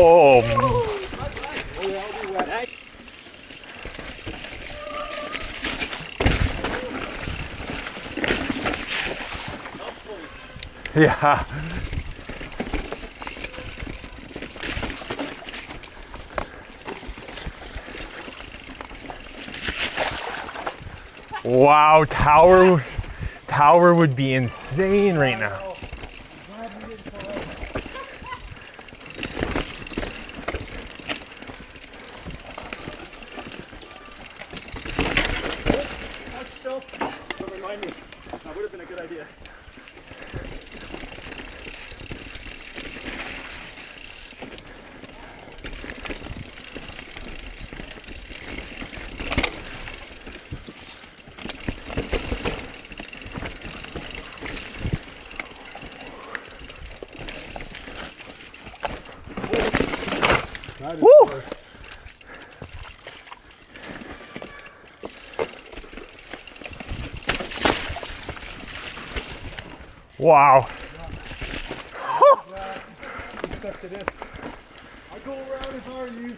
Oh, yeah. Wow, tower tower would be insane right now. Wow. Step to. I go around as hard as you.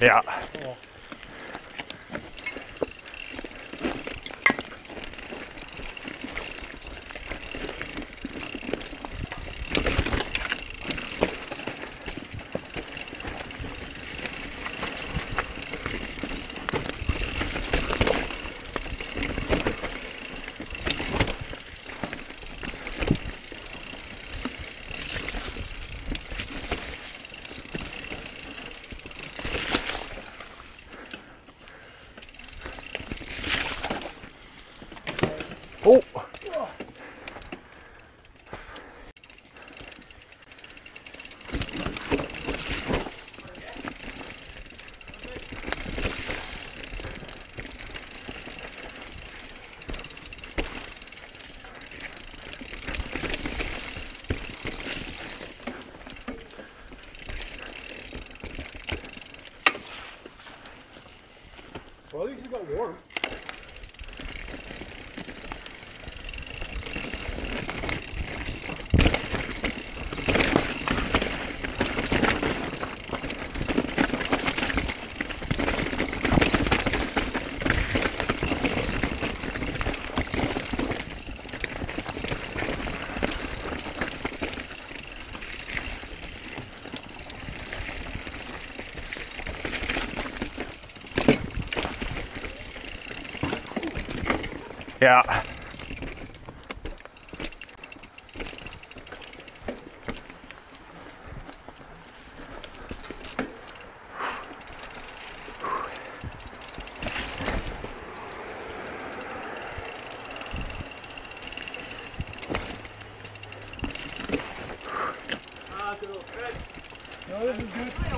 Yeah. Oh.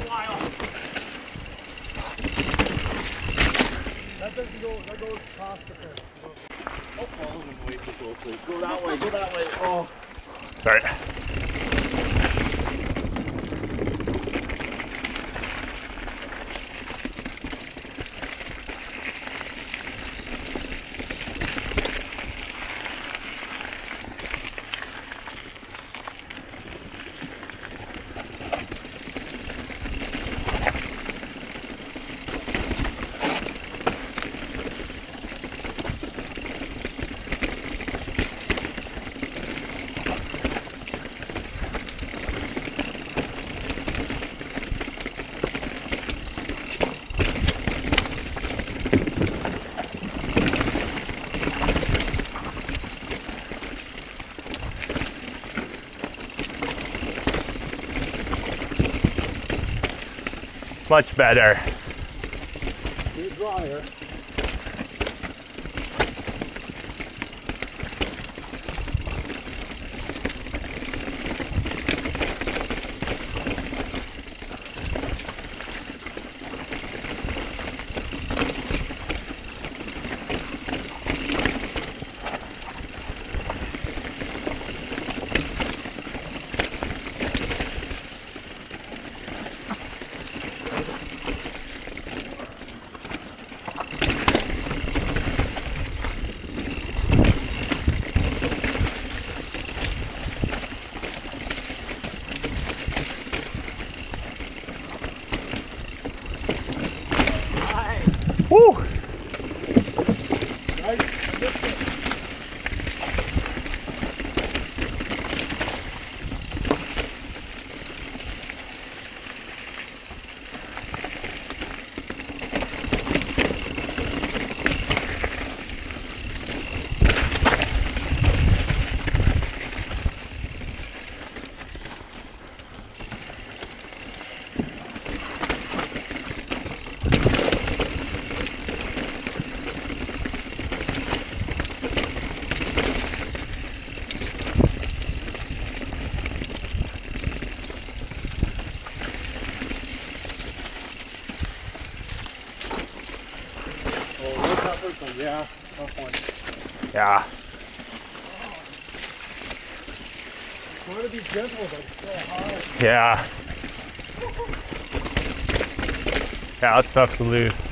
While. That doesn't go, that goes past the fence. Oh, follow him way too closely. Go that way, go that way. Oh. Sorry. Much better. Right? I missed it. Oh, a little tougher, but yeah, tough one. Yeah. To be gentle, but it's so hard. Yeah. Yeah, that stuff's loose. Missed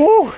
Woo!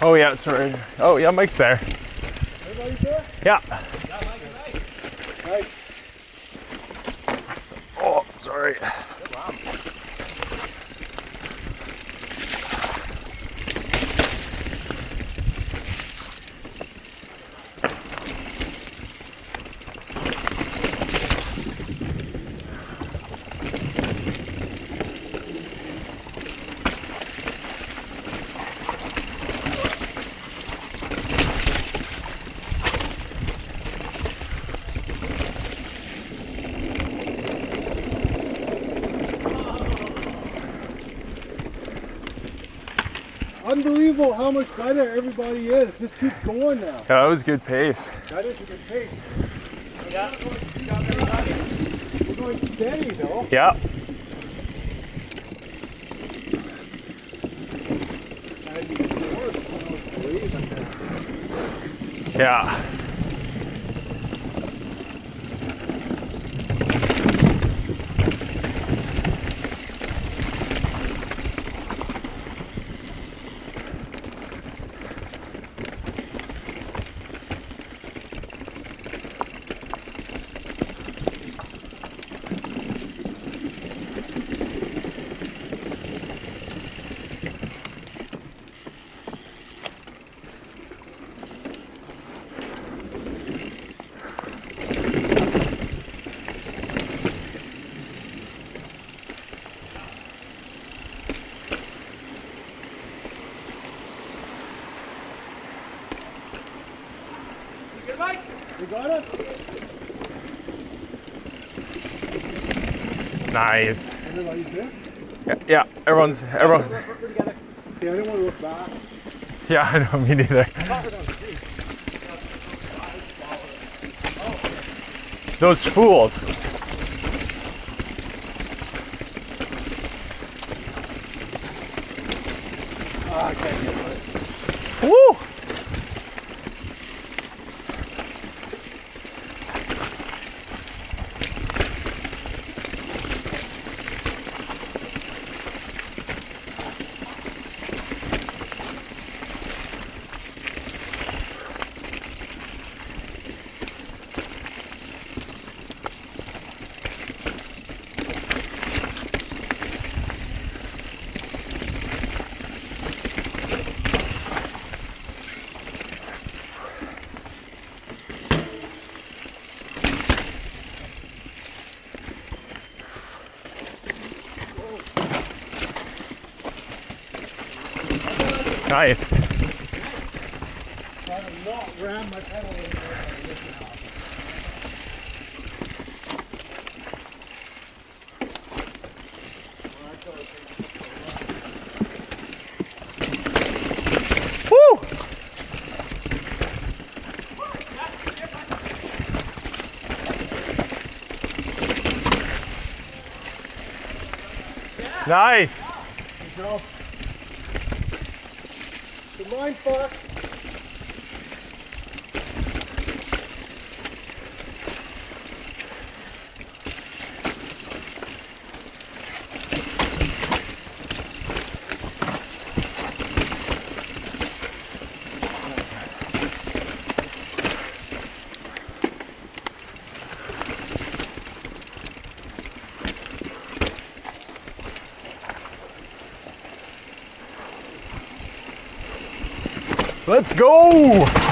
Oh yeah, sorry. Oh yeah, Mike's there. There? Yeah. Right. Oh, sorry. Unbelievable how much better everybody is. Just keeps going now. Yeah, that was good pace. That is a good pace. Yeah. We're going steady though. Yeah. And Nice. Yeah, yeah everyone's everyone's. Yeah, I didn't want to look back. Yeah, I know me neither. Those fools. There. Woo! Nice. Good job. Good mind fuck. Let's go!